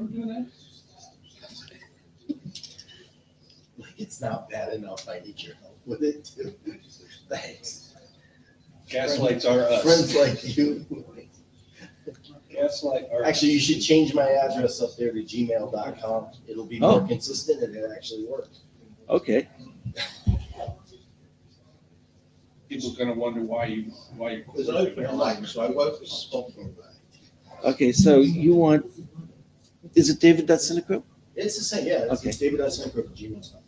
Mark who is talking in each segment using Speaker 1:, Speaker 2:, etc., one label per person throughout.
Speaker 1: Don't you remember doing that?
Speaker 2: Like, it's not bad enough. I need your help with it too. Thanks.
Speaker 1: Gaslights are us.
Speaker 2: Friends like you.
Speaker 1: Gaslight are.
Speaker 2: Actually, you should change my address up there to gmail.com. It'll be more
Speaker 3: Oh.
Speaker 2: consistent and it actually works.
Speaker 3: Okay.
Speaker 1: People's gonna wonder why you, why you.
Speaker 4: There's an open line, so I won't respond from that.
Speaker 3: Okay, so you want, is it David Dutson
Speaker 2: It's the same, yeah. It's
Speaker 3: Okay.
Speaker 2: David S. at gmail.com.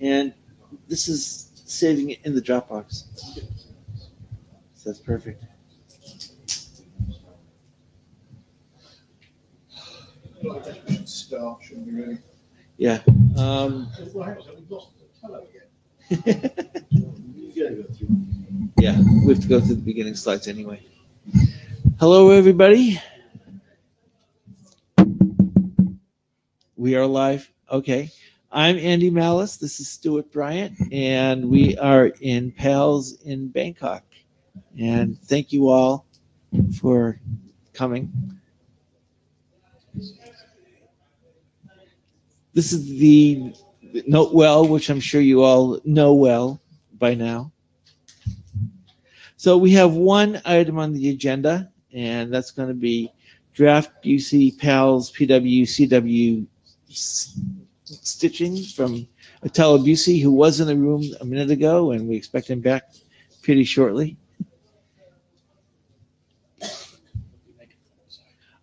Speaker 3: And this is saving it in the Dropbox. So that's perfect.
Speaker 4: Start, shouldn't be ready.
Speaker 3: Yeah. Um,
Speaker 4: Well, hang on, we've lost the fellow again.
Speaker 2: You gotta go
Speaker 3: yeah, we have to go through the beginning slides anyway. Hello, everybody. We are live. Okay. I'm Andy Malis. This is Stewart Bryant, and we are in PALS in Bangkok. And thank you all for coming. This is the Note Well, which I'm sure you all know well by now. So we have one item on the agenda, and that's going to be draft UC PALS PW CW s- stitching from Italo Busi, who was in the room a minute ago, and we expect him back pretty shortly.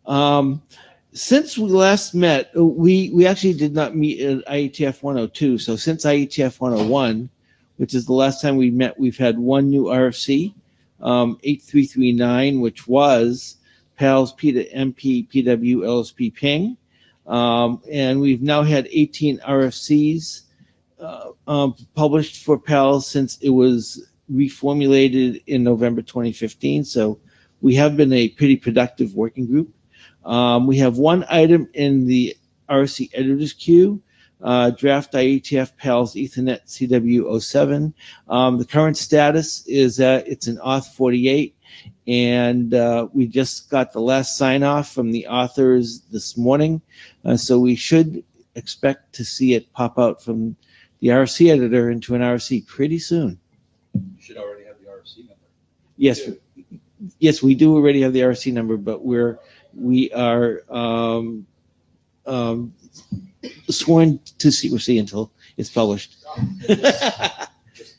Speaker 3: Um, since we last met, we, we actually did not meet at IETF 102. So since IETF 101, which is the last time we met, we've had one new RFC, um, 8339, which was PALS P to MP PW LSP ping. Um, and we've now had 18 RFCs uh, um, published for PALS since it was reformulated in November 2015. So we have been a pretty productive working group. Um, we have one item in the RC editors queue, uh, draft IETF PALS Ethernet CW07. Um, the current status is that it's an auth 48, and uh, we just got the last sign off from the authors this morning. Uh, so we should expect to see it pop out from the RC editor into an RC pretty soon.
Speaker 1: You should already have the RFC number.
Speaker 3: Yes, yes, we do already have the RC number, but we're we are um, um, sworn to secrecy until it's published.
Speaker 2: Just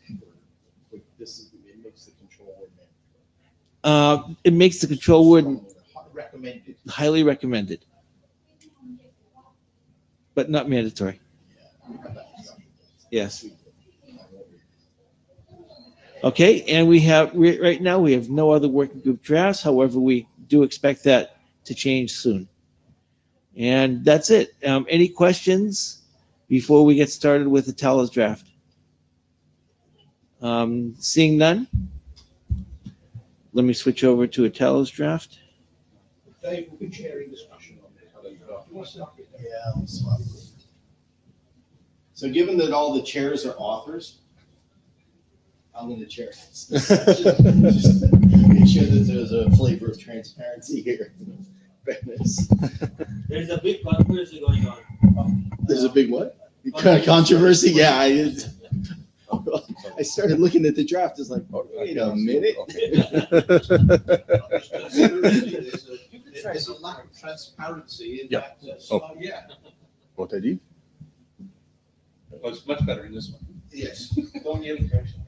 Speaker 2: quick, This is, it makes the control word
Speaker 3: uh, it makes the control word
Speaker 4: Recommended.
Speaker 3: highly recommended, but not mandatory. Yes. Okay, and we have right now we have no other working group drafts. However, we do expect that to change soon. And that's it. Um, any questions before we get started with the Italo's draft? Um, seeing none, let me switch over to Italo's draft.
Speaker 4: Dave will be chairing discussion on this. Do you want to start with that?
Speaker 2: Yeah. I'll. So given that all the chairs are authors, I'm gonna chair this. Just Make sure that there's a flavor of transparency here. Fairness.
Speaker 5: There's a big controversy going on.
Speaker 2: There's a big what? Controversy, yeah, I, I started looking at the draft, it's like, wait a minute.
Speaker 4: There's a lack of transparency in
Speaker 6: Yeah.
Speaker 4: that. uh,
Speaker 6: Oh.
Speaker 4: Yeah,
Speaker 6: What I did?
Speaker 1: Oh, it's much better in this one.
Speaker 4: yes.
Speaker 5: Don't give direction.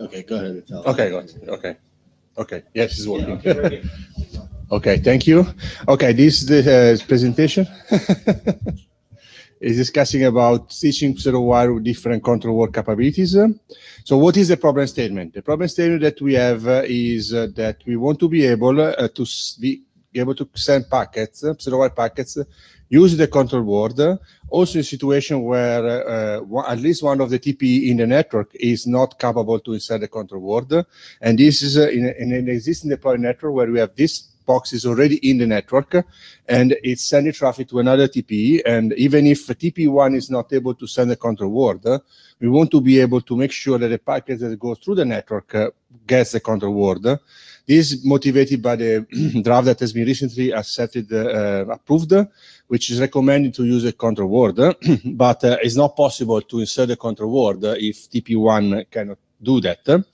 Speaker 2: Okay, go ahead. Tell
Speaker 6: Okay, got it. Okay. Okay. Yes, it's
Speaker 5: Yeah,
Speaker 6: working.
Speaker 5: okay.
Speaker 6: Okay, thank you. Okay, this is the uh, presentation. is discussing about stitching pseudo wire with different control word capabilities. So what is the problem statement? The problem statement that we have uh, is uh, that we want to be able uh, to be able to send packets, uh, pseudo wire packets, use the control word, also in a situation where uh, at least one of the TPE in the network is not capable to insert the control word. And this is uh, in, in an existing deployed network where we have this box is already in the network and it's sending traffic to another TPE. And even if TP1 is not able to send a control word, uh, we want to be able to make sure that the packet that goes through the network uh, gets the control word. This is motivated by the draft that has been recently accepted, uh, approved, which is recommended to use a control word, but uh, it's not possible to insert a control word if TP1 cannot do that.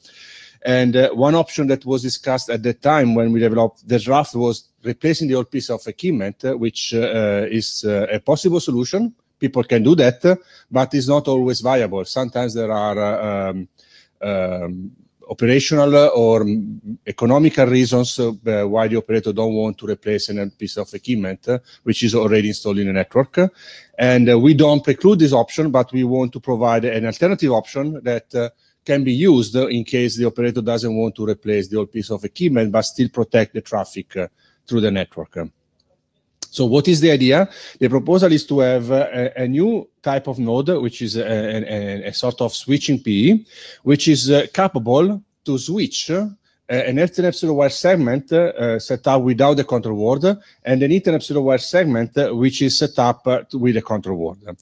Speaker 6: And uh, one option that was discussed at the time when we developed the draft was replacing the old piece of equipment, uh, which uh, is uh, a possible solution. People can do that, but it's not always viable. Sometimes there are um, um, operational or economical reasons uh, why the operator don't want to replace a piece of equipment uh, which is already installed in the network. And uh, we don't preclude this option, but we want to provide an alternative option that can be used in case the operator doesn't want to replace the old piece of equipment, but still protect the traffic uh, through the network. So what is the idea? The proposal is to have a, a new type of node, which is a, a, a sort of switching PE, which is uh, capable to switch uh, an Ethernet pseudo wire segment uh, set up without the control word and an Ethernet wire segment uh, which is set up uh, with a control word.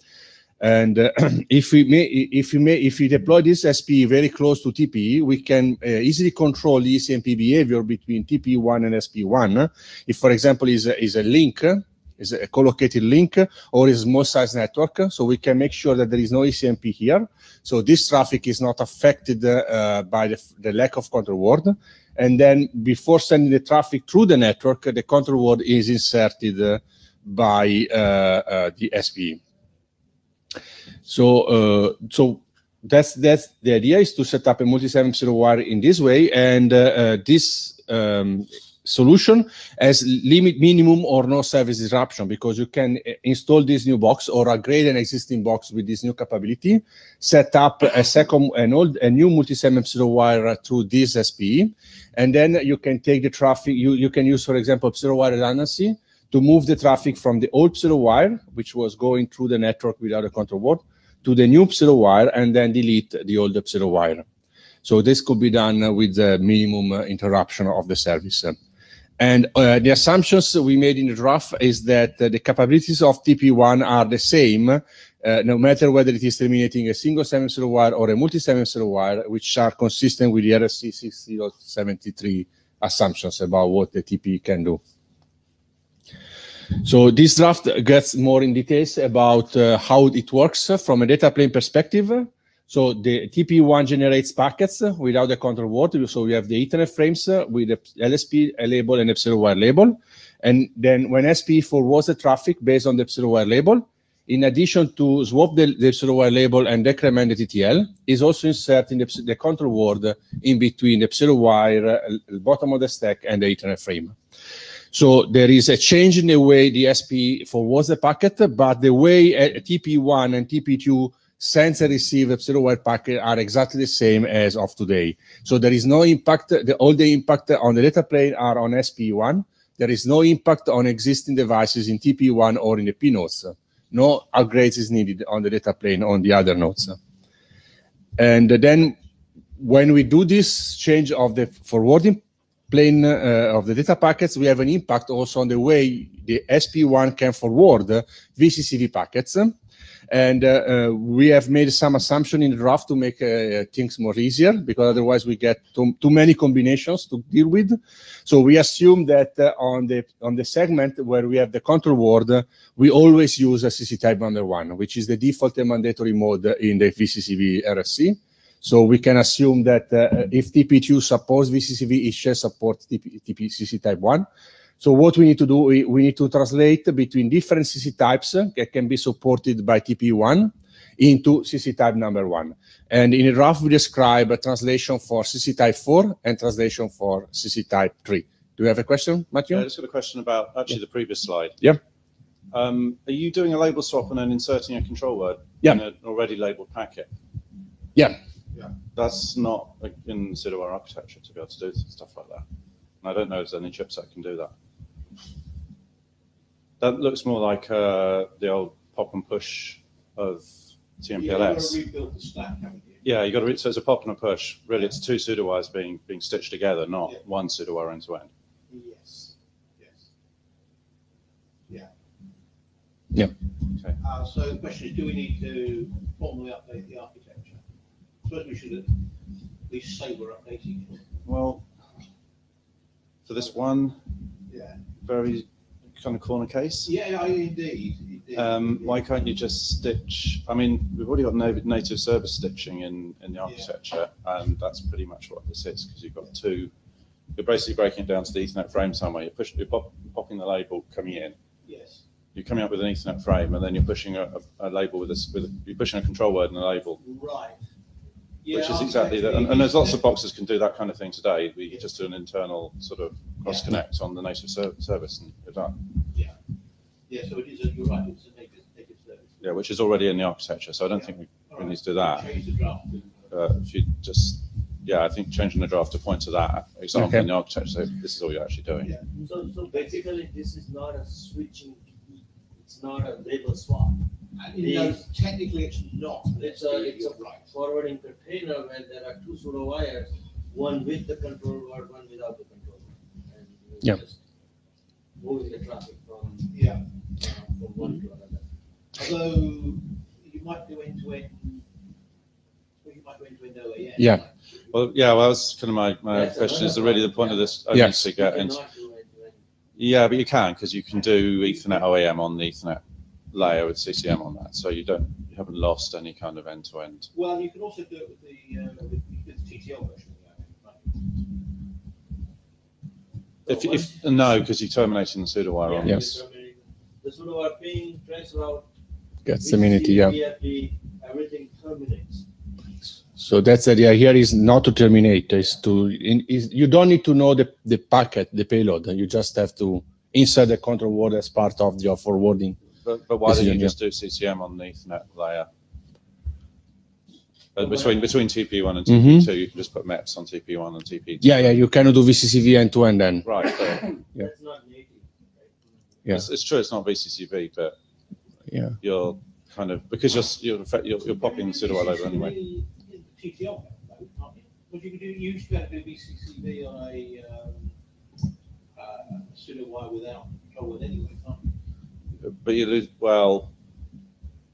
Speaker 6: And uh, if we may, if we may, if we deploy this SPE very close to TPE, we can uh, easily control the ECMP behavior between TPE1 and SP1. If, for example, is a, is a link, is a collocated link, or is small size network, so we can make sure that there is no ECMP here. So this traffic is not affected uh, by the, the lack of control word. And then before sending the traffic through the network, the control word is inserted uh, by uh, uh, the SPE. So, uh, so that's that's the idea is to set up a multi-segment pseudo wire in this way, and uh, uh, this um, solution has limit minimum or no service disruption because you can uh, install this new box or upgrade an existing box with this new capability, set up a second an old a new multi-segment pseudo wire through this SPE, and then you can take the traffic. You you can use, for example, pseudo wire redundancy to move the traffic from the old pseudo wire, which was going through the network without a control word, to the new pseudo wire and then delete the old pseudo wire. So this could be done with the minimum uh, interruption of the service. And uh, the assumptions we made in the draft is that uh, the capabilities of TP1 are the same, uh, no matter whether it is terminating a single segment pseudo wire or a multi segment pseudo wire, which are consistent with the RFC 6073 assumptions about what the TP can do. So this draft gets more in details about uh, how it works from a data plane perspective. So the TP1 generates packets without the control word. So we have the Ethernet frames with the LSP label and pseudo wire label. And then when SP forwards the traffic based on the pseudo wire label, in addition to swap the, the pseudo wire label and decrement the TTL, is also inserting the, the control word in between the pseudo wire, the bottom of the stack, and the Ethernet frame. So there is a change in the way the SP forwards the packet, but the way uh, TP1 and TP2 sends and receive Epsilon packet are exactly the same as of today. So there is no impact. The, all the impact on the data plane are on SP1. There is no impact on existing devices in TP1 or in the P nodes. No upgrades is needed on the data plane on the other nodes. And then when we do this change of the forwarding plane uh, of the data packets, we have an impact also on the way the SP1 can forward VCCV packets. And uh, uh, we have made some assumption in the draft to make uh, things more easier because otherwise we get too, too, many combinations to deal with. So we assume that uh, on the on the segment where we have the control word, we always use a CC type number one, which is the default and mandatory mode in the VCCV RFC. So we can assume that uh, if TP2 supports VCCV, it should support TP, TPCC type 1. So what we need to do, we, we need to translate between different CC types that can be supported by TP1 into CC type number 1. And in a draft, we describe a translation for CC type 4 and translation for CC type 3. Do you have a question, Matthew?
Speaker 7: Yeah, I just got a question about actually the previous slide.
Speaker 6: Yeah.
Speaker 7: Um, are you doing a label swap and then inserting a control word
Speaker 6: Yeah.
Speaker 7: in an already labeled packet?
Speaker 6: Yeah. Yeah.
Speaker 7: That's not considered our architecture to be able to do stuff like that. And I don't know if there's any chips that can do that. That looks more like uh, the old pop and push of
Speaker 4: TMPLS. You've got to rebuild the stack, haven't you?
Speaker 7: Yeah, you got to. Re- so it's a pop and a push. Really, yeah. it's two pseudowires being being stitched together, not
Speaker 4: yeah.
Speaker 7: one pseudowire end to end.
Speaker 4: Yes. Yes. Yeah. Yeah. Okay. Uh, so the question is, do we need to formally update the architecture? Suppose we should at least say we're updating it.
Speaker 7: Well, for this one
Speaker 4: Yeah.
Speaker 7: very kind of corner case,
Speaker 4: Yeah, I- indeed. indeed.
Speaker 7: um, why can't you just stitch? I mean, we've already got native, native service stitching in, in the architecture, and that's pretty much what this is because you've got two. You're basically breaking it down to the Ethernet frame somewhere. You're pushing, you're pop, popping the label coming in.
Speaker 4: Yes.
Speaker 7: You're coming up with an Ethernet frame, and then you're pushing a, a, a label with this. With a, you're pushing a control word and a label,
Speaker 4: Right.
Speaker 7: Which is exactly that. And, and there's lots of boxes can do that kind of thing today. We
Speaker 4: Yeah.
Speaker 7: just do an internal sort of cross connect on the native ser- service, and you're done.
Speaker 4: Yeah, so it is, a- you're right, it's a native, native service.
Speaker 7: Yeah, which is already in the architecture. So I don't think we we
Speaker 4: right.
Speaker 7: need to do that.
Speaker 4: Change the draft.
Speaker 7: Uh, if you just, yeah, I think changing the draft to point to that example
Speaker 6: Okay.
Speaker 7: in the architecture, so this is all you're actually doing.
Speaker 4: Yeah.
Speaker 5: So, so basically, this is not a switching, it's not a label swap.
Speaker 4: And, you know, technically it's not.
Speaker 5: It's a, it's
Speaker 4: You're
Speaker 5: a
Speaker 4: right.
Speaker 5: forwarding container where there are two pseudo wires, one with the control word, one without the control word. And you
Speaker 6: Yeah.
Speaker 5: just Moving the traffic from,
Speaker 4: Yeah,
Speaker 5: uh, from one to another.
Speaker 4: although you might do end to end, well, you might do end to end OAM.
Speaker 6: Yeah.
Speaker 7: Well, yeah, well, that's kind of my, my
Speaker 5: Yes,
Speaker 7: question is already the point of this. only
Speaker 6: Yes.
Speaker 7: To
Speaker 5: You
Speaker 7: get into,
Speaker 5: cannot do end-to-end.
Speaker 7: yeah, but you can because you can do Ethernet OAM on the Ethernet layer with CCM on that, so you don't you haven't lost any kind of end to end.
Speaker 4: Well, you can also do it with the, uh, with with the TTL version. of the
Speaker 7: If, if no, because you're terminating the pseudo wire on.
Speaker 5: Yeah,
Speaker 6: Yes.
Speaker 5: The pseudo wire ping, trace route.
Speaker 6: Gets immunity, yeah.
Speaker 5: BFD, everything terminates.
Speaker 6: So that's the idea here is not to terminate, is to, in, is, you don't need to know the, the packet, the payload. You just have to insert the control word as part of your forwarding.
Speaker 7: But, but why don't you just do CCM on the Ethernet layer? Uh, between between TP1 and TP2, you can just put maps on TP1 and TP2.
Speaker 6: Yeah, yeah, you cannot do VCCV end to end then.
Speaker 7: Right. But
Speaker 6: Yeah.
Speaker 5: That's not native. right?
Speaker 6: Yeah.
Speaker 7: it's, it's true. It's not VCCV, but
Speaker 6: Yeah.
Speaker 7: you're kind of because you're you're you're, you're popping pseudo wire over anyway.
Speaker 4: In the TTL can't you? But you could do, you used to be able to do VCCV on a, um, uh, pseudo wire without control with anyway, can't you?
Speaker 7: But you lose well.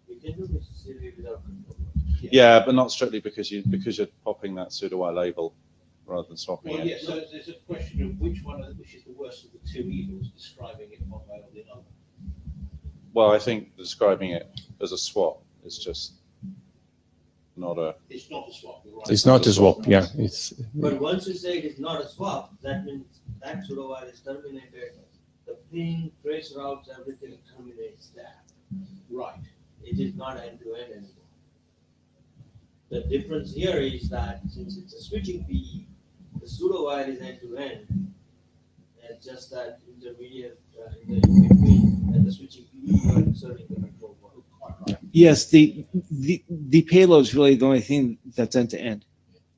Speaker 5: You can do this CV without control.
Speaker 7: Yeah, but not strictly because you because you're popping that pseudo wire label rather than swapping
Speaker 4: Well,
Speaker 7: it.
Speaker 4: yeah, so there's a question of which one, of- which is the worst of the two evils, describing it one way or the other.
Speaker 7: Well, I think describing it as a swap is just not a.
Speaker 4: It's not a swap, right.
Speaker 6: It's not a swap, yeah. It's
Speaker 5: But once you say it is not a swap, that means that pseudo wire is terminated. The ping, trace routes, everything terminates there.
Speaker 4: Right.
Speaker 5: It is not end to end anymore. The difference here is that since it's a switching PE, the pseudo wire is end to end. And just that intermediate, uh, in the between, and the switching PE, you are inserting the control word.
Speaker 4: Right.
Speaker 3: Yes, the the the payload's really the only thing that's end to end.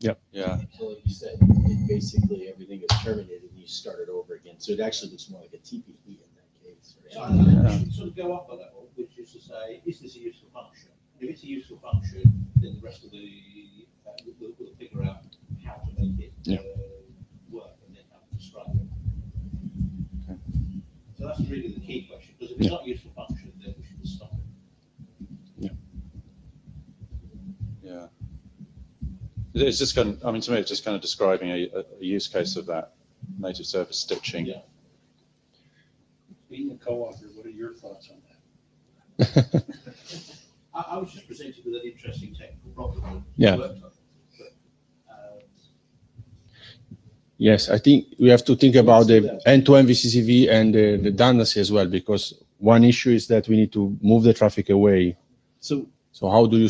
Speaker 3: Yep.
Speaker 7: Yeah.
Speaker 2: So like you said, it basically everything is terminated and you start it over again. So it actually looks more like a TPP in that case.
Speaker 4: So
Speaker 2: right?
Speaker 4: I think we should sort of go up a level, which is to say, is this a useful function? If it's a useful function, then the rest of the, uh, we'll- we'll, we'll figure out how to make it,
Speaker 6: Yeah.
Speaker 4: uh, work and then how to describe it.
Speaker 7: Okay.
Speaker 4: So that's really the key question, because if it's not a useful function, then we should stop it.
Speaker 7: Yeah. Yeah. It's just kind of, I mean, to me, it's just kind of describing a, a, a use case of that native service stitching.
Speaker 4: Yeah.
Speaker 1: Being a co-author, what are your thoughts on that?
Speaker 4: I, I was just presented with an interesting technical problem.
Speaker 6: Yeah.
Speaker 4: worked on it, but, uh,
Speaker 6: Yes, I think we have to think about the end-to-end VCCV and the redundancy as well, because one issue is that we need to move the traffic away.
Speaker 2: So,
Speaker 6: So how do you,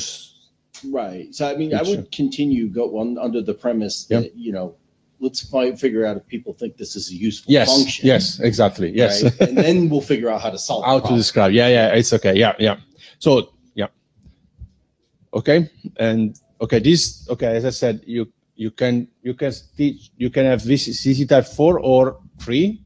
Speaker 2: right. So I mean, I would continue go on under the premise
Speaker 6: Yeah.
Speaker 2: that, you know, let's fi- figure out if people think this is a useful
Speaker 6: yes,
Speaker 2: function.
Speaker 6: yes, exactly, yes.
Speaker 2: right? And then we'll figure out how to solve.
Speaker 6: How to describe, yeah, yeah, it's okay, yeah, yeah. So, yeah. Okay, and, okay, this, okay, as I said, you, you can, you can teach, you can have this CC type four or three.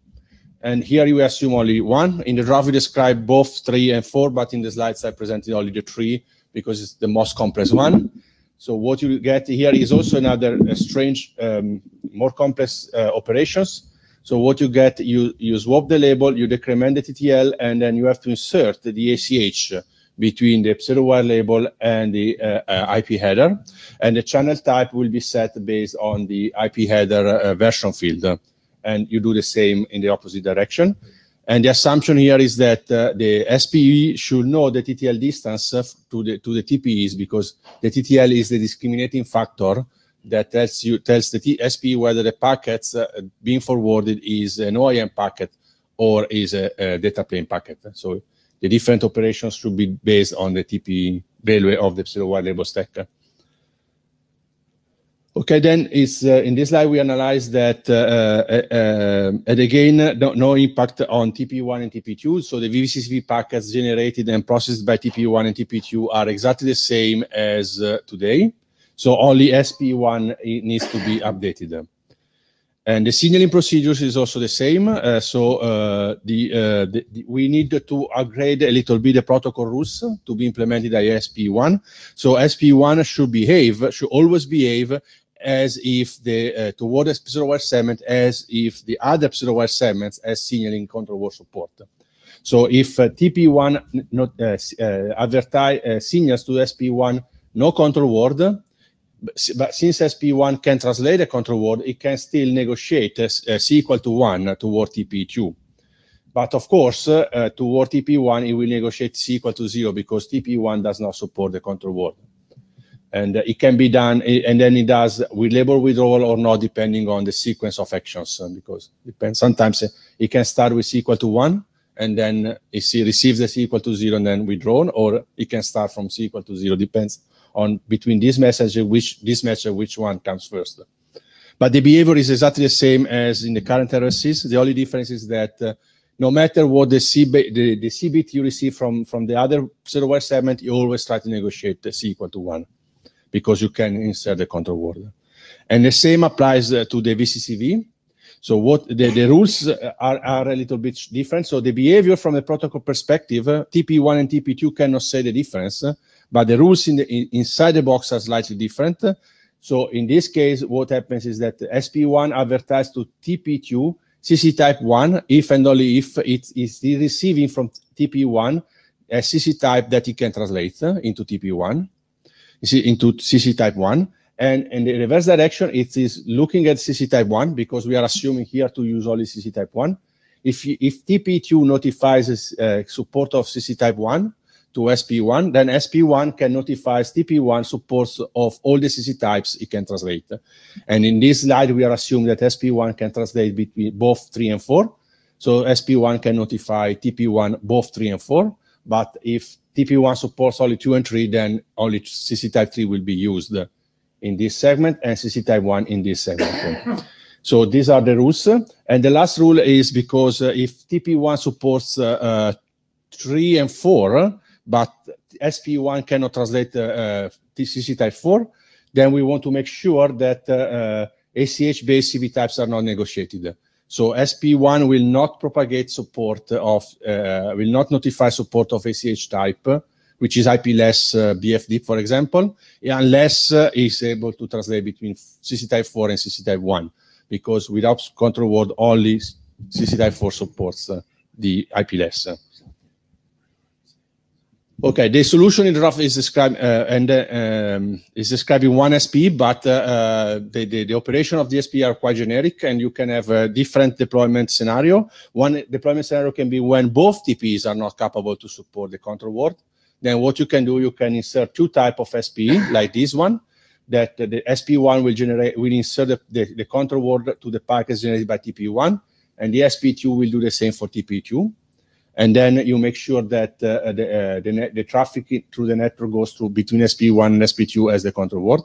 Speaker 6: And here you assume only one. In the draft, we describe both three and four, but in the slides, I presented only the three because it's the most complex one. So what you get here is also another uh, strange, um, more complex uh, operations. So what you get, you, you swap the label, you decrement the TTL, and then you have to insert the ACH between the pseudo wire label and the uh, uh, IP header. And the channel type will be set based on the IP header uh, version field. And you do the same in the opposite direction. And the assumption here is that uh, the SPE should know the TTL distance uh, to the to the TPEs because the TTL is the discriminating factor that tells you tells the T- SPE whether the packets uh, being forwarded is an OAM packet or is a, a data plane packet. So the different operations should be based on the TP value of the pseudo wire label stack. Okay, then is uh, in this slide we analyze that, uh, uh, uh, and again, no, no impact on TP1 and TP2. So the VVCCV packets generated and processed by TP1 and TP2 are exactly the same as uh, today. So only SP1 needs to be updated. And the signaling procedures is also the same. Uh, so uh, the, uh, the, the- we need to upgrade a little bit the protocol rules to be implemented by SP1. So SP1 should behave, should always behave as if the uh, toward the pseudowire segment as if the other pseudowire segments as signaling control word support. So if uh, TP1 not uh, uh, advertise uh, signals to SP1 no control word, but since SP1 can translate a control word, it can still negotiate as, C equal to 1 toward TP2. But of course, uh, toward TP1, it will negotiate C equal to 0 because TP1 does not support the control word. And uh, it can be done, eh, and then it does with label withdrawal or not, depending on the sequence of actions. uh, because depends. Sometimes uh, it can start with C equal to 1, and then it receives the C equal to 0 and then withdrawn, or it can start from C equal to 0. Depends on between this message, which this message, which one comes first. But the behavior is exactly the same as in the current RFCs. The only difference is that uh, no matter what the C the, the C bit you receive from from the other pseudowire segment, you always try to negotiate the C equal to one because you can insert the control word. And the same applies uh, to the VCCV. So what the, the rules uh, are, are a little bit different. So the behavior from the protocol perspective, uh, TP1 and TP2 cannot say the difference, uh, but the rules in the, in, inside the box are slightly different. So in this case, what happens is that SP1 advertises to TP2 CC type 1 if and only if it is receiving from TP1 a CC type that it can translate uh, into TP1 you see, into CC type 1. And in the reverse direction, it is looking at CC type 1 because we are assuming here to use only CC type 1. If, if TP2 notifies uh, support of CC type 1 to SP1, then SP1 can notify TP1 supports of all the CC types it can translate. And in this slide, we are assuming that SP1 can translate between both 3 and 4. So SP1 can notify TP1 both 3 and 4. But if TP1 supports only 2 and 3, then only CC type 3 will be used in this segment and CC type 1 in this segment. so these are the rules. And the last rule is because uh, if TP1 supports uh, uh, 3 and 4, but SP1 cannot translate uh, uh, CC type 4, then we want to make sure that ACH-based CV types are not negotiated. So SP1 will not propagate support of, uh, will not notify support of ACH type, which is IP-less uh, BFD, for example, unless uh, it's able to translate between CC type 4 and CC type 1, because without control word, only CC type 4 supports uh, the IP-less. Okay, the solution in rough is described uh, and uh, um, is describing one SP, but uh, the, the the operation of the SP are quite generic, and you can have a different deployment scenario. One deployment scenario can be when both TPs are not capable to support the control word. Then what you can do, you can insert two type of SPE like this one, that the SP1 will generate will insert the, the, the control word to the packets generated by TP1, and the SP2 will do the same for TP2 and then you make sure that uh, the, uh, the, net, the traffic through the network goes through between SP1 and SP2 as the control word.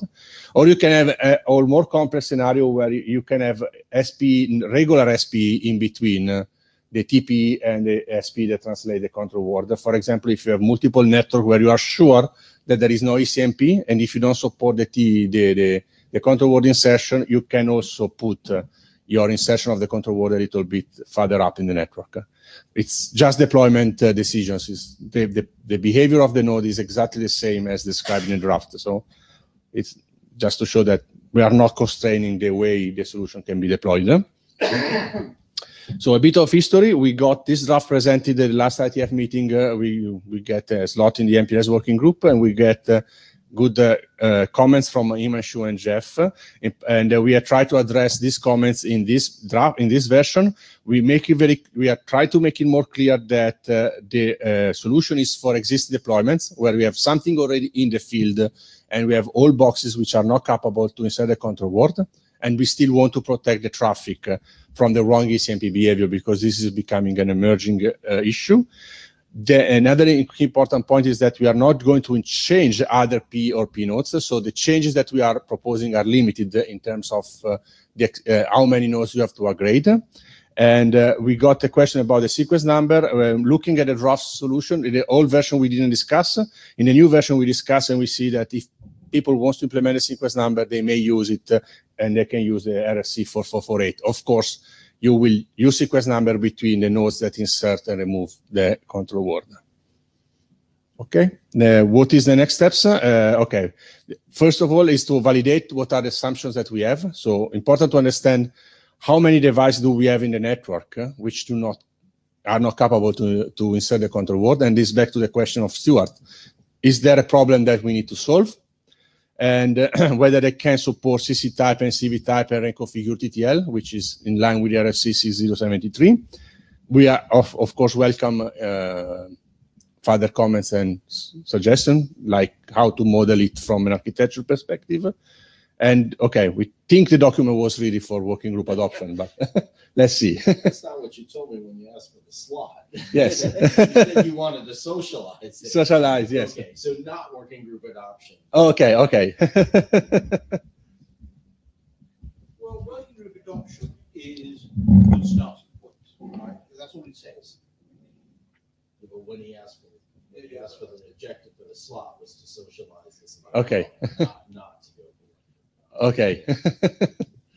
Speaker 6: Or you can have a, a more complex scenario where you, you can have SP, regular SP in between uh, the TP and the SP that translate the control word. For example, if you have multiple network where you are sure that there is no ECMP, and if you don't support the T, the, the, the control word insertion, you can also put uh, your insertion of the control word a little bit further up in the network it's just deployment uh, decisions. It's the, the, the behavior of the node is exactly the same as described in the draft. So it's just to show that we are not constraining the way the solution can be deployed. So a bit of history. We got this draft presented at the last IETF meeting. Uh, we we get a slot in the MPLS working group, and we get uh, good uh, uh, comments from Himanshu and Jeff, and uh, we are trying to address these comments in this draft in this version. We make it very. We are trying to make it more clear that uh, the uh, solution is for existing deployments where we have something already in the field, and we have all boxes which are not capable to insert a control word, and we still want to protect the traffic from the wrong ECMP behavior because this is becoming an emerging uh, issue. The, another important point is that we are not going to change other P or P nodes. So the changes that we are proposing are limited in terms of uh, the, uh, how many nodes you have to upgrade. And uh, we got a question about the sequence number. Um, looking at the draft solution, in the old version we didn't discuss. In the new version we discuss and we see that if people wants to implement a sequence number, they may use it uh, and they can use the RFC 4448. Of course, you will use sequence number between the nodes that insert and remove the control word. Okay, what is the next steps? Uh, okay, first of all is to validate what are the assumptions that we have. So important to understand how many devices do we have in the network uh, which do not are not capable to, to insert the control word. And this back to the question of Stuart. Is there a problem that we need to solve? And uh, whether they can support CC type and CV type and reconfigure TTL, which is in line with the RFC 6073. We are, of, of course, welcome uh, further comments and suggestions, like how to model it from an architectural perspective. And okay, we think the document was ready for working group adoption, but let's see.
Speaker 2: That's not what you told me when you asked for the slot.
Speaker 6: Yes.
Speaker 2: You said you wanted to socialize it.
Speaker 6: Socialize, yes.
Speaker 2: Okay, so not working group adoption.
Speaker 6: Okay, okay.
Speaker 4: Well, working group adoption is a good starting point, right? That's all it says.
Speaker 2: But when he asked for, he asked for the objective for the slot was to socialize this.
Speaker 6: Okay.
Speaker 2: Not, not to go. for
Speaker 6: okay.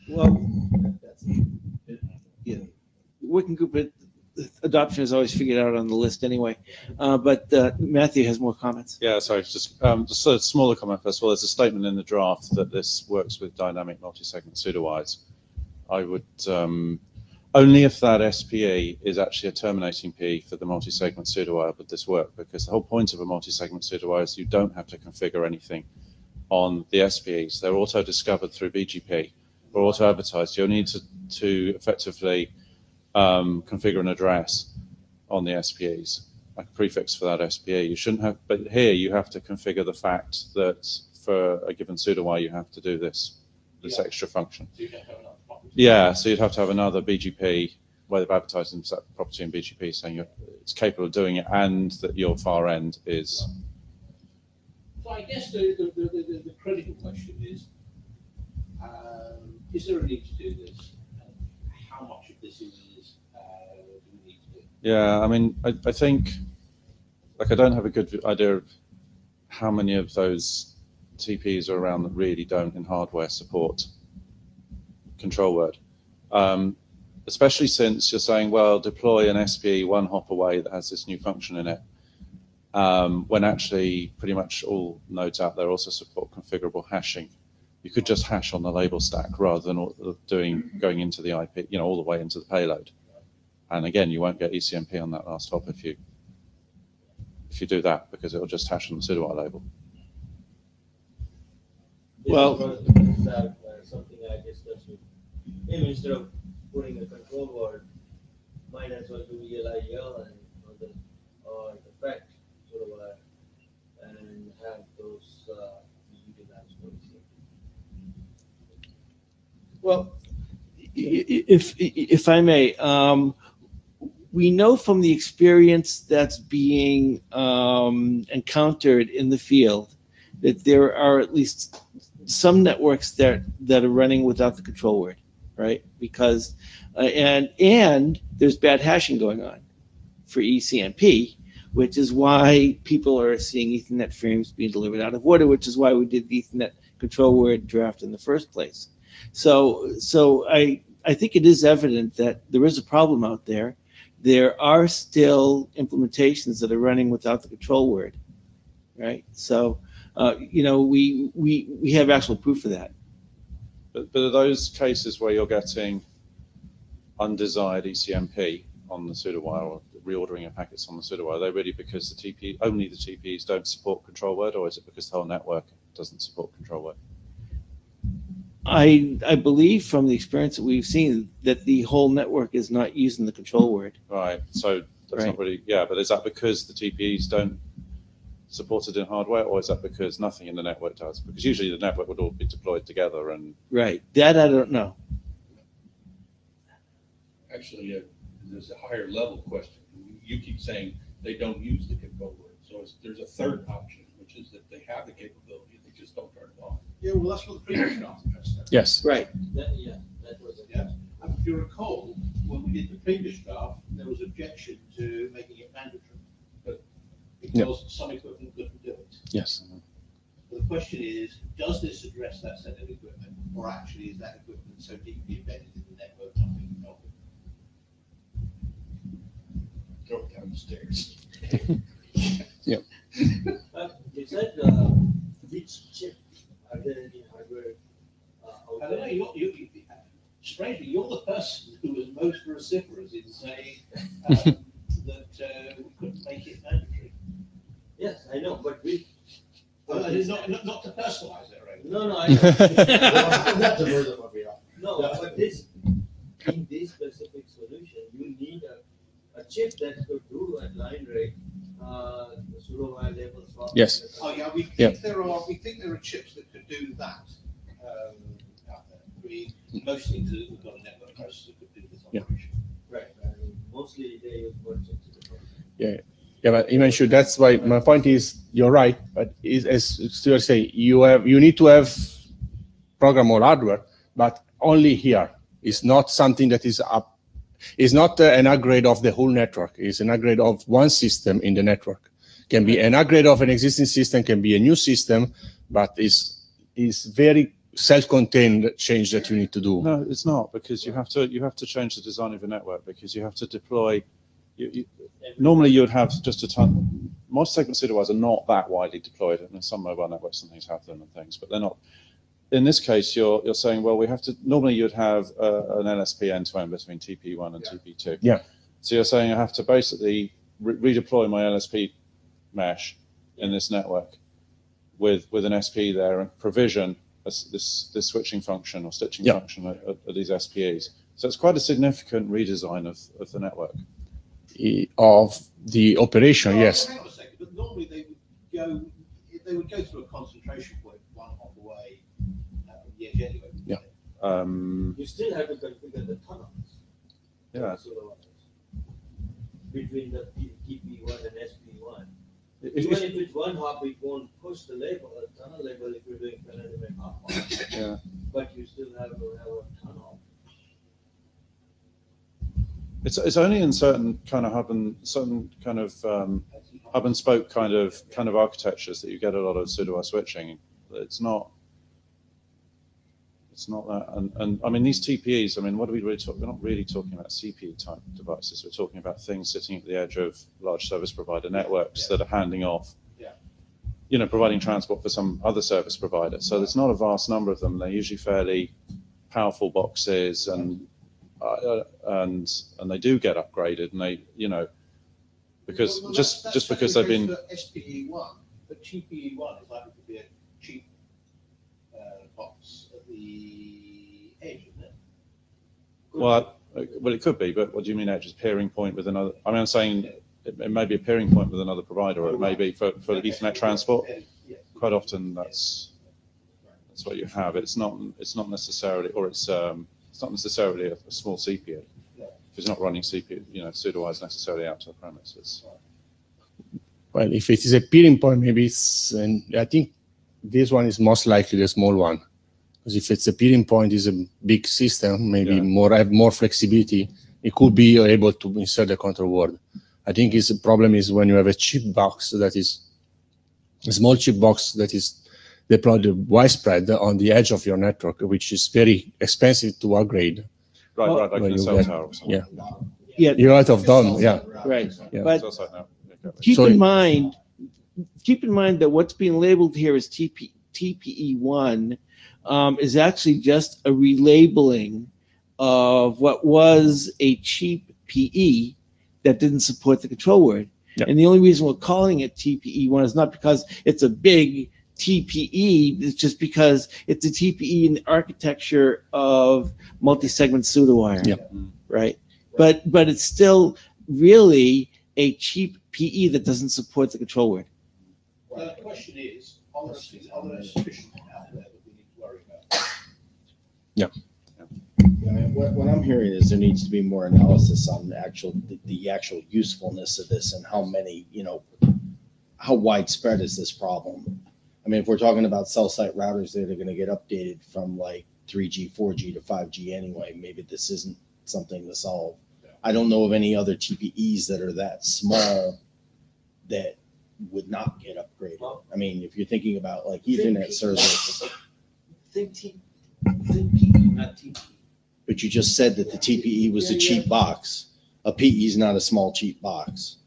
Speaker 3: Well,
Speaker 2: it. That's it.
Speaker 3: working group ad- adoption is always figured out on the list anyway. Uh, but uh, Matthew has more comments.
Speaker 7: Yeah, sorry, just, um, just a smaller comment first of all. There's a statement in the draft that this works with dynamic multi-segment pseudowires. I would, um, only if that SPE is actually a terminating P for the multi-segment pseudowire would this work, because the whole point of a multi-segment pseudowire is you don't have to configure anything on the SPEs. They're auto-discovered through BGP or auto-advertised. You'll need to, to effectively um, configure an address on the SPEs like a prefix for that SPA. You shouldn't have, but here you have to configure the fact that for a given pseudowire you have to do this this
Speaker 4: Yeah.
Speaker 7: extra function.
Speaker 4: So have.
Speaker 7: Yeah, so you'd have to have another BGP where they've advertised that property in BGP saying you're, it's capable of doing it and that your far end is.
Speaker 4: So I guess the, the, the, the, critical question is, um, is there a need to do this? And How much of this is, uh, do we need to do?
Speaker 7: Yeah, I mean, I, I think, like, I don't have a good idea of how many of those TPs are around that really don't in hardware support control word. Um, especially since you're saying, well, deploy an SPE one hop away that has this new function in it. Um, when actually, pretty much all nodes out there also support configurable hashing. You could just hash on the label stack rather than doing going into the IP, you know, all the way into the payload. And again, you won't get E ECMP on that last hop if you if you do that because it'll just hash on the pseudowire label.
Speaker 3: Well-
Speaker 8: is one of that, uh, something I discussed with him, instead of putting a control word, might as well do ELIL and, or the, or the fact, sort of, uh, and have those, uh, utilized for example.
Speaker 3: Well, if if I may, um, we know from the experience that's being um, encountered in the field that there are at least some networks that that are running without the control word, right? Because uh, and and there's bad hashing going on for ECMP, which is why people are seeing Ethernet frames being delivered out of order, which is why we did the Ethernet control word draft in the first place. So, so I, I think it is evident that there is a problem out there. There are still implementations that are running without the control word, right? So, uh, you know, we, we, we have actual proof of that.
Speaker 7: But, but are those cases where you're getting undesired ECMP on the pseudo wire or reordering of packets on the pseudo wire? Are they really because the TP only the TPs don't support control word, or is it because the whole network doesn't support control word?
Speaker 3: I I believe from the experience that we've seen that the whole network is not using the control word.
Speaker 7: Right. So that's not really yeah. But is that because the TPs don't support it in hardware, or is that because nothing in the network does? Because usually the network would all be deployed together and
Speaker 3: Right. That I don't know.
Speaker 1: Actually, uh, there's a higher level question. You keep saying they don't use the control word. So it's, there's a third option, which is that they have the capability, they just don't turn it on.
Speaker 4: Yeah, well, that's what the previous draft addressed. that.
Speaker 6: Yes.
Speaker 3: Right.
Speaker 8: That, yeah, that was it.
Speaker 4: Yeah. And if you recall, when we did the previous draft, there was objection to making it mandatory. But because some equipment couldn't do it.
Speaker 6: Yes.
Speaker 4: The question is, does this address that set of equipment, or actually is that equipment so deeply embedded in the network, nothing can help it? Throw it down the stairs.
Speaker 8: Uh, you said, uh, which chip, are there any hardware? uh,
Speaker 4: I don't know,
Speaker 8: there?
Speaker 4: you, you, you, strangely, you're the person who was most vociferous in saying, um, that, uh, we couldn't make it mandatory.
Speaker 8: Yes, I know, but we.
Speaker 4: Well, it is not, not, not to personalize it, right?
Speaker 8: No, no, I know.
Speaker 2: Not divert it what we are.
Speaker 8: No, but this, in this specific solution, you need a, a chip that could do at line rate, uh, the pseudo wire label swap.
Speaker 6: Yes.
Speaker 4: Oh, yeah, we
Speaker 6: Yeah.
Speaker 4: think there are, we think there are chips that could do that. Um, out. We, most things that we've got a network processor that could do this
Speaker 6: Yeah.
Speaker 4: operation.
Speaker 8: Right, I mean, mostly they use one chip to the.
Speaker 6: Yeah, but Himanshu, that's why my point is you're right, but is as Stuart say, you have you need to have programmable hardware, but only here. It's not something that is up. It's not uh, an upgrade of the whole network. It's an upgrade of one system in the network. Can be an upgrade of an existing system, can be a new system, but it's is very self-contained change that you need to do.
Speaker 7: No, it's not because you have to you have to change the design of your network because you have to deploy. You, you, normally, you would have just a ton. Multi-segment pseudowires are not that widely deployed, and some mobile networks and things have them and things, but they're not. In this case, you're you're saying, well, we have to. Normally, you'd have uh, an LSP end-to-end between TP1 and TP2.
Speaker 6: Yeah.
Speaker 7: So you're saying I have to basically re- redeploy my LSP mesh in this network with with an SP there and provision this this, this switching function or stitching
Speaker 6: Yeah.
Speaker 7: function of, of these SPEs. So it's quite a significant redesign of, of the network.
Speaker 6: Of the operation,
Speaker 4: Oh,
Speaker 6: yes.
Speaker 4: Hang on a second, but normally they would go, they would go through a concentration from the edge anyway.
Speaker 6: Yeah.
Speaker 4: they?
Speaker 7: Um,
Speaker 8: You still have to configure the tunnels.
Speaker 7: Yeah.
Speaker 8: pseudo wires Between the TP one and SP one.
Speaker 7: if-
Speaker 8: Even
Speaker 7: if-
Speaker 8: if it's one hop, it won't push the label, the tunnel label if you're doing penultimate hop. hop.
Speaker 7: Yeah.
Speaker 8: But you still have to have a tunnel.
Speaker 7: it's, it's only in certain kind of hub and certain kind of um, hub and spoke kind of kind of architectures that you get a lot of pseudo switching. It's not. It's not that, and, and I mean these TPEs. I mean, what are we really talking? We're not really talking about CPE type devices. We're talking about things sitting at the edge of large service provider networks that are handing off.
Speaker 4: Yeah.
Speaker 7: You know, providing transport for some other service provider. So there's not a vast number of them. They're usually fairly powerful boxes, and uh, and and they do get upgraded, and they you know because
Speaker 4: Well, well,
Speaker 7: just
Speaker 4: that's-
Speaker 7: just because they've been
Speaker 4: SPE one, but TPE one is likely to be a cheap uh, box at the edge, isn't it?
Speaker 7: Well, uh, well, it could be, but what do you mean edge? Is peering point with another? I mean, I'm saying it, it may be a peering point with another provider, or it may be for, for Ethernet transport.
Speaker 4: Yeah.
Speaker 7: Quite often, that's that's what you have. It's not it's not necessarily, or it's um, it's not necessarily a, a small CPE.
Speaker 4: Yeah.
Speaker 7: If it's not running CPE, you know, pseudo-wise necessarily out to the premises.
Speaker 6: Well, if it is a peering point, maybe it's, and I think this one is most likely the small one. Because if it's a peering point, is a big system, maybe
Speaker 7: Yeah.
Speaker 6: more have more flexibility. It could be able to insert the control word. I think it's the problem is when you have a chip box that is a small chip box that is deployed widespread on the edge of your network, which is very expensive to upgrade.
Speaker 7: Right,
Speaker 3: Well,
Speaker 7: right, like
Speaker 6: when you
Speaker 7: cell
Speaker 6: get-
Speaker 7: tower.
Speaker 6: Yeah,
Speaker 3: Yeah.
Speaker 6: you're out of done. Yeah,
Speaker 3: Right.
Speaker 6: Yeah.
Speaker 3: But
Speaker 7: Cell site now. Yeah, exactly.
Speaker 3: keep
Speaker 6: So-
Speaker 3: in mind, keep in mind that what's being labeled here as TP, TPE one um, is actually just a relabeling of what was a cheap PE that didn't support the control word.
Speaker 6: Yep.
Speaker 3: And the only reason we're calling it TPE one is not because it's a big TPE, it's just because it's a TPE in the architecture of multi-segment pseudowire.
Speaker 6: Yep.
Speaker 3: Right. But but it's still really a cheap PE that doesn't support the control word.
Speaker 4: Uh, The question is, are there, are there sufficient out there that we need to worry
Speaker 2: I mean, what, what I'm hearing is there needs to be more analysis on the actual, the, the actual usefulness of this and how many, you know, how widespread is this problem? I mean, if we're talking about cell site routers that are gonna get updated from like three G, four G to five G anyway, maybe this isn't something to solve. I don't know of any other TPEs that are that small that would not get upgraded. I mean, if you're thinking about like ethernet service,
Speaker 8: Think T, not TP.
Speaker 2: But you just said that the TPE was a cheap box. A PE is not a small cheap box.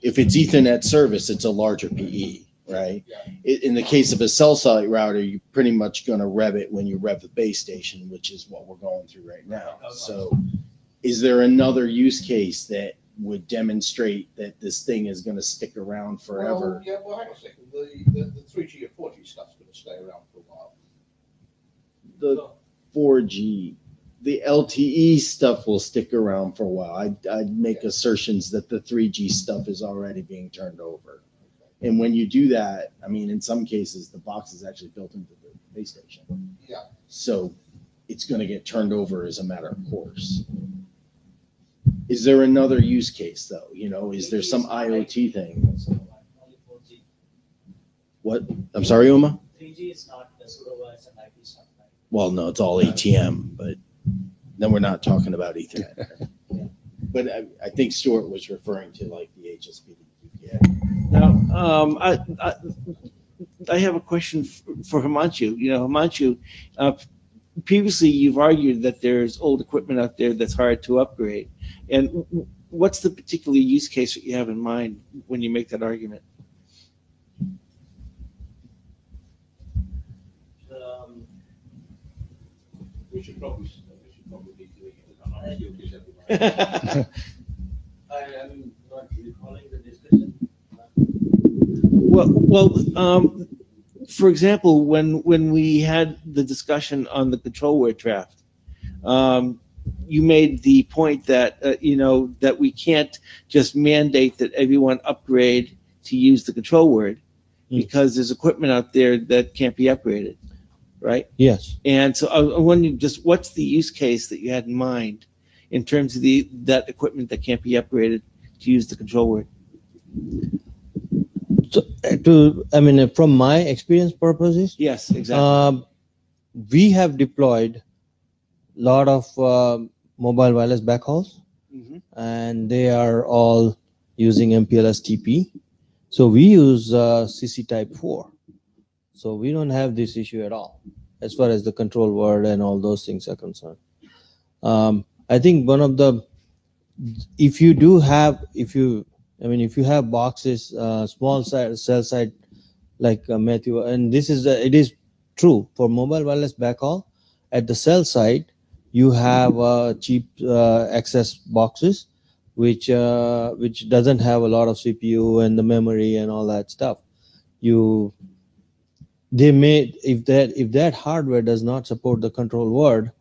Speaker 2: If it's Ethernet service, it's a larger PE, right? In the case of a cell site router, you're pretty much gonna rev it when you rev the base station, which is what we're going through right now. So is there another use case that would demonstrate that this thing is gonna stick around forever?
Speaker 4: Yeah, well, hang on a second, the, the, the three G or four G stuff's gonna stay around.
Speaker 2: The four G, the LTE stuff will stick around for a while. I'd, I'd make assertions that the three G stuff is already being turned over. And when you do that, I mean, in some cases, the box is actually built into the base station.
Speaker 4: Yeah.
Speaker 2: So it's gonna get turned over as a matter of course. Is there another use case though? You know, is there some IoT thing? What? I'm sorry, Uma?
Speaker 9: Three G is not the pseudowires and IP stuff, right?
Speaker 2: Well, no, it's all ATM, but then we're not talking about Ethernet. But I, I think Stewart was referring to like the HSPD. Yeah.
Speaker 3: Now, um, I, I, I have a question f- for Himanshu. You know, Himanshu, uh, previously you've argued that there's old equipment out there that's hard to upgrade. And w- w- what's the particular use case that you have in mind when you make that argument?
Speaker 4: We should probably, we should probably be doing it, I'm not sure because everybody.
Speaker 8: I am not recalling the discussion.
Speaker 3: Well, well, um, for example, when when we had the discussion on the control word draft, um, you made the point that uh, you know that we can't just mandate that everyone upgrade to use the control word
Speaker 5: Mm.
Speaker 3: because there's equipment out there that can't be upgraded, right?
Speaker 5: Yes.
Speaker 3: And so I, I wondering just what's the use case that you had in mind in terms of the that equipment that can't be upgraded to use the control word?
Speaker 5: So, uh, to, I mean, uh, from my experience purposes,
Speaker 3: Yes, exactly.
Speaker 5: um, we have deployed a lot of uh, mobile wireless backhauls,
Speaker 3: Mhm.
Speaker 5: and they are all using MPLS TP. So we use uh, CC Type 4. So we don't have this issue at all as far as the control word and all those things are concerned. Um, I think one of the, if you do have, if you, I mean, if you have boxes, uh, small size, cell site, like uh, Matthew, and this is, uh, it is true for mobile wireless backhaul. At the cell site, you have uh, cheap uh, access boxes, which uh, which doesn't have a lot of CPU and the memory and all that stuff. You they may if that if that hardware does not support the control word,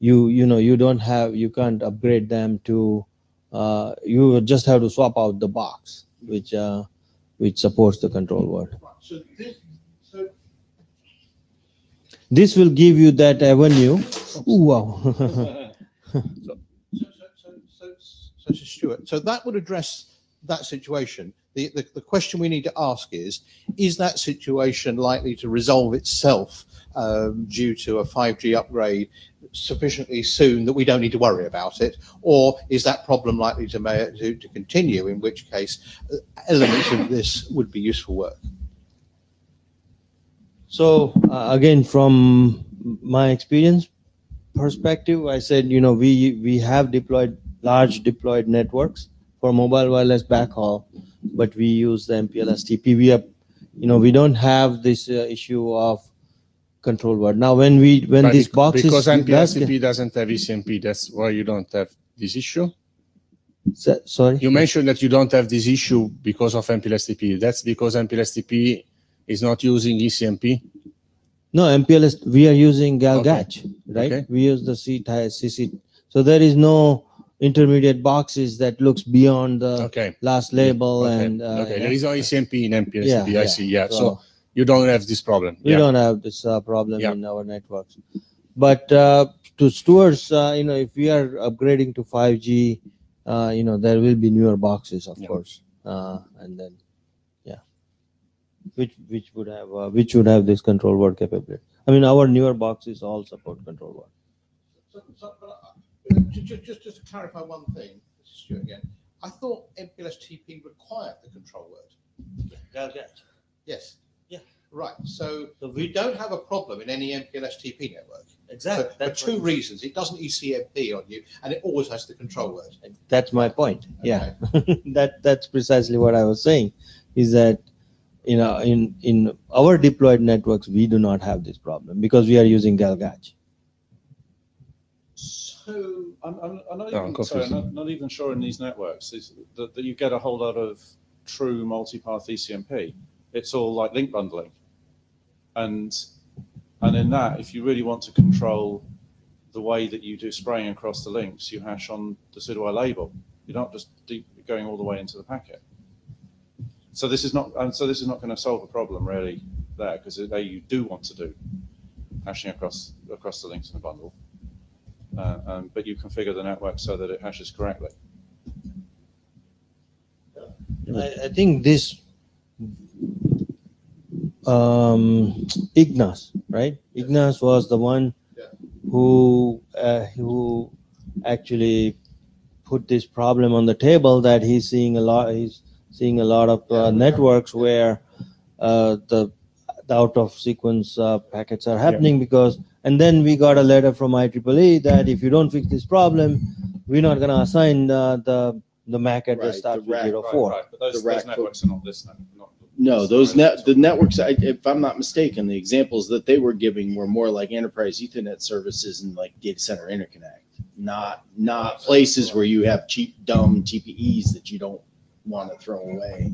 Speaker 5: you you know you don't have you can't upgrade them to uh, you just have to swap out the box which uh, which supports the control word.
Speaker 4: So this, so
Speaker 5: This will give you that avenue. Ooh, wow.
Speaker 4: So, so, so, so, so, so Stewart, so that would address that situation. The, the, the question we need to ask is, is that situation likely to resolve itself um, due to a 5G upgrade sufficiently soon that we don't need to worry about it? Or is that problem likely to, to, to continue, in which case uh, elements of this would be useful work?
Speaker 5: So uh, again, from my experience perspective, I said, you know, we we have deployed large deployed networks for mobile wireless backhaul, but we use the MPLS TP. We have, you know, we don't have this uh, issue of control word. Now, when we when
Speaker 6: But
Speaker 5: this box
Speaker 6: because MPLS-TP doesn't have ECMP, that's why you don't have this issue.
Speaker 5: So- sorry.
Speaker 6: You mentioned that you don't have this issue because of MPLS-TP. That's because MPLS-TP is not using ECMP.
Speaker 5: No, MPLS, we are using
Speaker 6: Okay.
Speaker 5: GalGatch, right?
Speaker 6: Okay.
Speaker 5: We use the C CC. So there is no intermediate boxes that looks beyond the
Speaker 6: Okay.
Speaker 5: last label
Speaker 6: Okay.
Speaker 5: and. uh,
Speaker 6: Okay, there is no ECMP in MPLS-TP,
Speaker 5: Yeah,
Speaker 6: I
Speaker 5: yeah.
Speaker 6: see, yeah.
Speaker 5: So-
Speaker 6: So you don't have this problem.
Speaker 5: we
Speaker 6: Yeah.
Speaker 5: don't have this uh, problem
Speaker 6: Yeah.
Speaker 5: in our networks but uh, to Stewart's uh, you know if we are upgrading to 5g uh, you know there will be newer boxes of
Speaker 6: Yeah.
Speaker 5: course uh, and then yeah which which would have uh, which would have this control word capability i mean our newer boxes all support control word
Speaker 4: So, so, but, uh, ju- ju- just, just to clarify one thing, this is Stewart again. I thought MPLS TP required the control word.
Speaker 8: GalGatch.
Speaker 4: Yes.
Speaker 8: Yeah.
Speaker 4: Right. So
Speaker 8: So
Speaker 4: we
Speaker 8: we
Speaker 4: don't have a problem in any MPLS TP network.
Speaker 8: exactly
Speaker 4: For, for two
Speaker 8: what-
Speaker 4: reasons. It doesn't E ECMP on you, and it always has the control word.
Speaker 5: that's my point yeah that that's precisely what i was saying is that you know in in our deployed networks we do not have this problem because we are using galgach
Speaker 4: So
Speaker 7: I'm, I'm, I'm not
Speaker 6: Oh,
Speaker 7: even
Speaker 6: go
Speaker 7: sorry, not, not even sure in these networks is that, that you get a whole lot of true multipath ECMP. It's all like link bundling, and and in that, if you really want to control the way that you do spraying across the links, you hash on the pseudo label. You're not just deep, going all the way into the packet. So this is not, and so this is not going to solve a problem really there because you do want to do hashing across across the links in a bundle. Uh, um, but you configure the network so that it hashes correctly.
Speaker 5: I, I think this um, Ignas, right? Ignas was the one
Speaker 4: Yeah.
Speaker 5: who uh, who actually put this problem on the table that he's seeing a lot. He's seeing a lot of uh, networks where uh, the, the out of sequence uh, packets are happening because. And then we got a letter from IEEE that if you don't fix this problem, we're not going to assign uh, the the MAC address
Speaker 2: Right,
Speaker 5: starts
Speaker 2: the
Speaker 5: with
Speaker 2: rack-
Speaker 5: zero
Speaker 7: Right, right, But those,
Speaker 2: The
Speaker 7: those
Speaker 2: rack
Speaker 7: networks are not this. net- Not,
Speaker 2: No,
Speaker 7: this
Speaker 2: those net, the networks, I- if I'm not mistaken, the examples that they were giving were more like enterprise ethernet services and like data center interconnect. Not, not places where you have cheap, dumb TPEs that you don't want to throw away.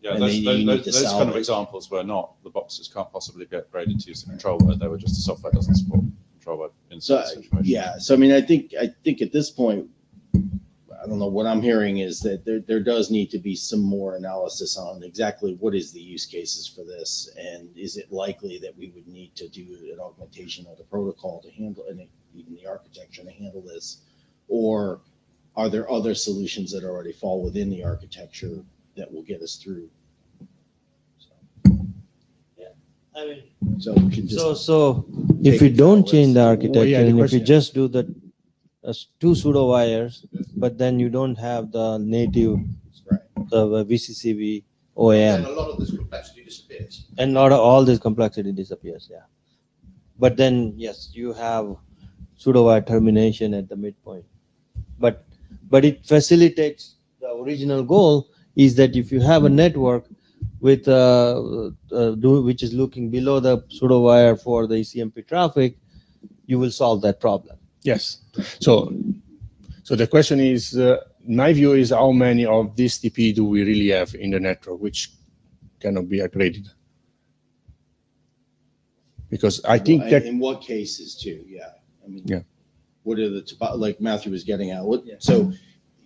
Speaker 7: Yeah.
Speaker 2: And
Speaker 7: Those, those, those, those kind of examples were not the boxes can't possibly be upgraded to use the control word. They were just the software doesn't support control word in
Speaker 2: So,
Speaker 7: certain situations.
Speaker 2: yeah, so I mean, I think, I think at this point, I don't know, what I'm hearing is that there, there does need to be some more analysis on exactly what is the use cases for this? And is it likely that we would need to do an augmentation of the protocol to handle, and even the architecture to handle this? Or are there other solutions that already fall within the architecture that will get us through?
Speaker 8: Yeah, I mean,
Speaker 2: So we can just.
Speaker 5: So, so if
Speaker 2: take
Speaker 5: you don't change the
Speaker 6: Well,
Speaker 5: architecture
Speaker 6: yeah, the
Speaker 5: and if you
Speaker 6: question-
Speaker 5: just do the uh, two pseudo wires, but then you don't have the native
Speaker 2: Right.
Speaker 5: the VCCV
Speaker 4: then
Speaker 5: OAM
Speaker 4: a lot of this complexity disappears.
Speaker 5: and not all this complexity disappears. Yeah. But then, yes, you have pseudo wire termination at the midpoint. But, but it facilitates the original goal is that if you have a network with, uh, uh, do, which is looking below the pseudo wire for the ECMP traffic, you will solve that problem.
Speaker 6: Yes. So, so the question is, uh, my view is how many of this TP do we really have in the network, which cannot be upgraded? Because I think
Speaker 2: Well,
Speaker 6: that
Speaker 2: In what cases too, yeah. I mean.
Speaker 6: Yeah.
Speaker 2: What are the, topo- like Matthew was getting at, what, so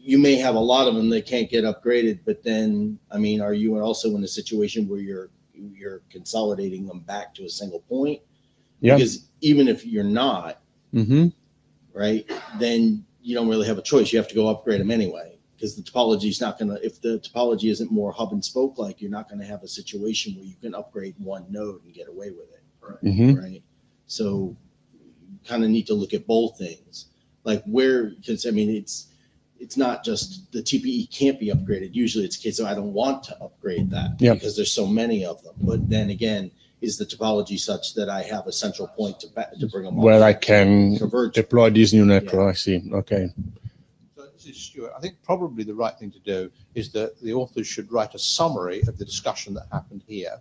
Speaker 2: you may have a lot of them that can't get upgraded, but then, I mean, are you also in a situation where you're, you're consolidating them back to a single point?
Speaker 6: Yeah.
Speaker 2: Because even if you're not,
Speaker 6: mm-hmm.
Speaker 2: right, then you don't really have a choice. You have to go upgrade them anyway. Because the topology is not gonna, if the topology isn't more hub and spoke like, you're not gonna have a situation where you can upgrade one node and get away with it
Speaker 6: Mhm.
Speaker 2: right? So you kind of need to look at both things, like where, because I mean, it's, it's not just the TPE can't be upgraded. Usually it's a case of I don't want to upgrade that
Speaker 6: Yeah.
Speaker 2: because there's so many of them. But then again, is the topology such that I have a central point to, ba- to bring them all
Speaker 6: where I can
Speaker 2: Converge.
Speaker 6: deploy this new network, I see. Okay.
Speaker 4: So this is Stewart. I think probably the right thing to do is that the authors should write a summary of the discussion that happened here,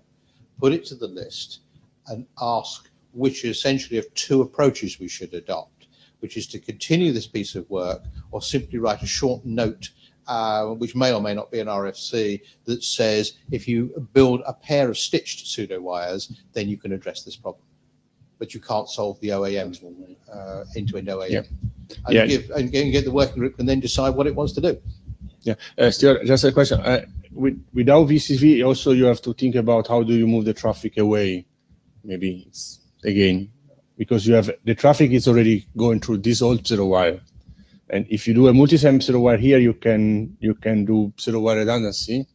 Speaker 4: put it to the list, and ask
Speaker 10: which essentially of two approaches we should adopt, which is to continue this piece of work or simply write a short note, uh, which may or may not be an RFC, that says if you build a pair of stitched pseudo wires, then you can address this problem. But you can't solve the OAM, uh, end-to-end OAM.
Speaker 6: Yeah.
Speaker 10: And
Speaker 6: Yeah.
Speaker 10: give, and get the working group and then decide what it wants to do.
Speaker 6: Uh, Stewart, just a question. Uh, with, without VCCV, also you have to think about how do you move the traffic away. Maybe it's again because you have the traffic is already going through this old pseudo wire, and if you do a multi-sem pseudo wire here, you can you can do pseudo wire redundancy.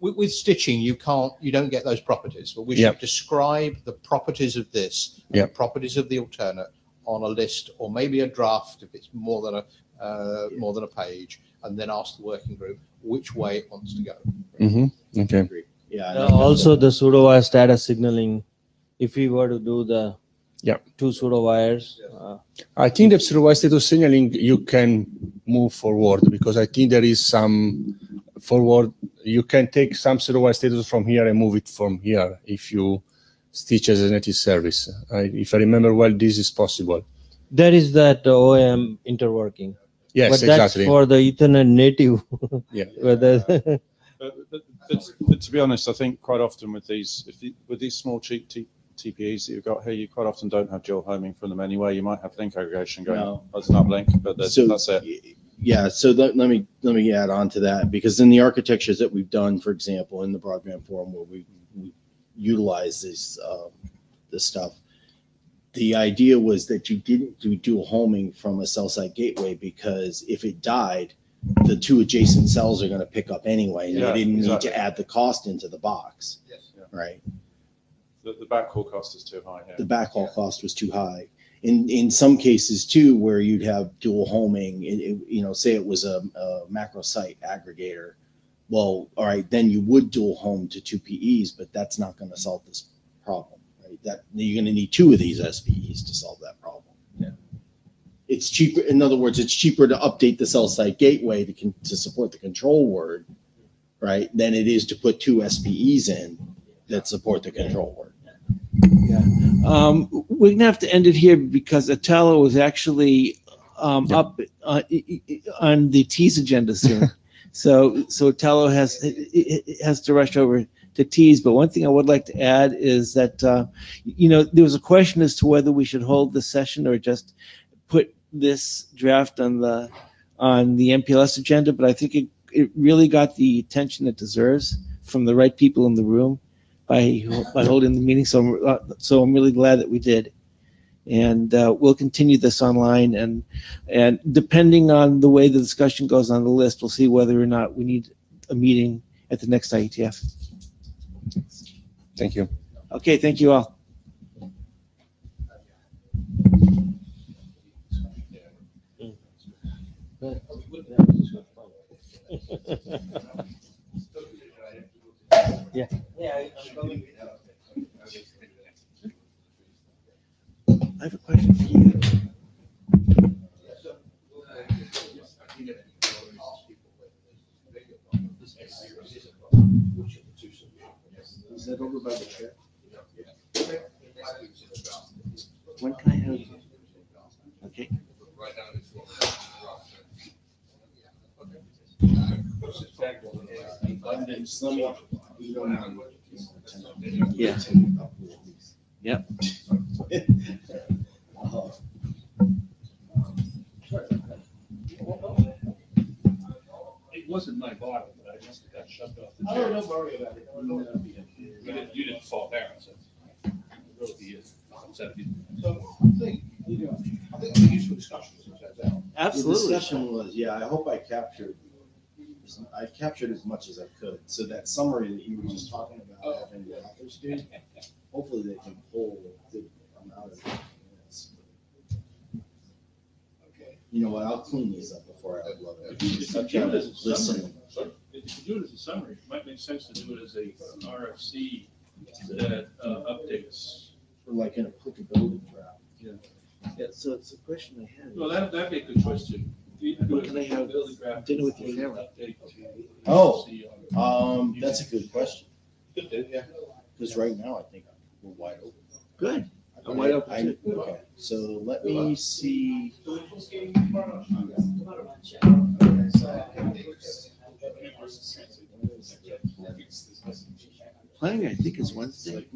Speaker 10: With, with stitching, you can't, you don't get those properties, but we
Speaker 6: Yeah.
Speaker 10: should describe the properties of this, and
Speaker 6: Yeah.
Speaker 10: the properties of the alternate on a list, or maybe a draft if it's more than a, uh, more than a page, and then ask the working group which way it wants to go.
Speaker 6: Mm-hmm. Okay.
Speaker 2: Yeah. I
Speaker 5: Uh, also the pseudo wire status signaling, if we were to do the
Speaker 6: Yeah.
Speaker 5: two pseudo wires, uh,
Speaker 6: I think the pseudo wire status signaling you can move forward because I think there is some forward. You can take some pseudo wire status from here and move it from here if you stitch as a native service. I, if I remember well, this is possible.
Speaker 5: there is that OAM interworking.
Speaker 6: Yes,
Speaker 5: but that's
Speaker 6: exactly.
Speaker 5: for the Ethernet native.
Speaker 6: Yeah.
Speaker 5: Whether
Speaker 7: But, but, but, but to be honest, I think quite often with these, if you, with these small cheap T, TPEs that you've got here, you quite often don't have dual homing from them anyway. You might have link aggregation going
Speaker 2: No.
Speaker 7: as an uplink, but that's,
Speaker 2: So-
Speaker 7: that's it.
Speaker 2: Yeah, so let, let me let me add on to that because in the architectures that we've done, for example, in the broadband forum where we, we utilize this um, this stuff, the idea was that you didn't do dual homing from a cell site gateway because if it died, the two adjacent cells are going to pick up anyway, and
Speaker 7: Yeah,
Speaker 2: you didn't need to add the cost into the box,
Speaker 10: Yes.
Speaker 2: right?
Speaker 7: The, the backhaul cost is too high here.
Speaker 2: the backhaul cost was too high. In in some cases too, where you'd have dual homing, it, it- you know, say it was a, a macro site aggregator. Well, all right, then you would dual home to two PEs, but that's not going to solve this problem, right? That you're going to need two of these SPEs to solve that problem.
Speaker 10: Yeah.
Speaker 2: It's cheaper. In other words, it's cheaper to update the cell site gateway to con, to support the control word, right? Than it is to put two SPEs in that support the control word.
Speaker 3: Um, we're gonna have to end it here because Italo was actually um,
Speaker 6: Yeah.
Speaker 3: up uh, on the TEAS agenda soon. so so Italo has has to rush over to TEAS. But one thing I would like to add is that uh, you know there was a question as to whether we should hold the session or just put this draft on the on the MPLS agenda. But I think it it really got the attention it deserves from the right people in the room by by holding the meeting. So I'm, uh, so I'm really glad that we did, and uh, we'll continue this online. And and depending on the way the discussion goes on the list, we'll see whether or not we need a meeting at the next IETF.
Speaker 6: Thank you.
Speaker 3: Okay, thank you all.
Speaker 8: Yeah, I- I'm coming.
Speaker 3: I have a question for you. I think that you can ask people with this.
Speaker 2: Is that over by the chair?
Speaker 3: When can I have? Okay. Yeah. Yep.
Speaker 1: It wasn't my bottle, but I must have got shoved off the
Speaker 4: Oh,
Speaker 1: chair.
Speaker 4: don't worry about it.
Speaker 1: You didn't, you didn't fall down, so. it Really is. upset you.
Speaker 4: So I think, you know, I think it's a useful discussion, as it turns out.
Speaker 3: Absolutely.
Speaker 2: The discussion was, yeah, I hope I captured, I captured as much as I could. So that summary that you were just talking about having the authors do, hopefully they can pull the amount of minutes.
Speaker 4: Okay.
Speaker 2: You know what, I'll clean these up before I upload it.
Speaker 1: If you
Speaker 2: Such
Speaker 1: do
Speaker 2: a
Speaker 1: it as a summary,
Speaker 2: listen.
Speaker 1: if you do it as a summary, it might make sense to do it as a RFC that uh, updates.
Speaker 2: For like an applicability draft.
Speaker 3: Yeah, so it's a question I had.
Speaker 1: Well, that, that'd be a good choice too. You can
Speaker 3: What can I have
Speaker 1: build a draft
Speaker 3: dinner with your family?
Speaker 2: Oh. Um, that's a good question.
Speaker 1: Yeah.
Speaker 2: Because right now I think
Speaker 4: we're wide open.
Speaker 3: Good. I'm wide open
Speaker 4: I-
Speaker 3: too.
Speaker 4: Okay, so let me see.
Speaker 3: Planning, I think, is Wednesday.